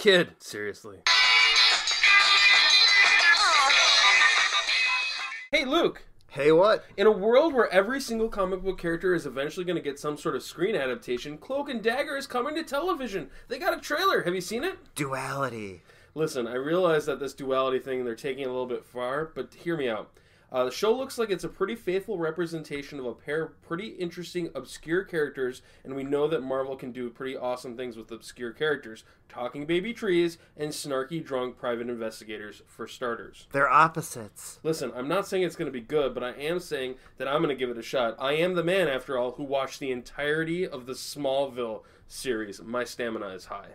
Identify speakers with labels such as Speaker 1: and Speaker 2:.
Speaker 1: Kid, seriously. Hey, Luke.
Speaker 2: Hey, what?
Speaker 1: In a world where every single comic book character is eventually going to get some sort of screen adaptation, Cloak and Dagger is coming to television. They got a trailer. Have you seen it?
Speaker 2: Duality.
Speaker 1: Listen, I realize that this duality thing they're taking a little bit far, but hear me out. Uh, the show looks like it's a pretty faithful representation of a pair of pretty interesting, obscure characters, and we know that Marvel can do pretty awesome things with obscure characters talking baby trees and snarky, drunk private investigators, for starters.
Speaker 2: They're opposites.
Speaker 1: Listen, I'm not saying it's going to be good, but I am saying that I'm going to give it a shot. I am the man, after all, who watched the entirety of the Smallville series. My stamina is high.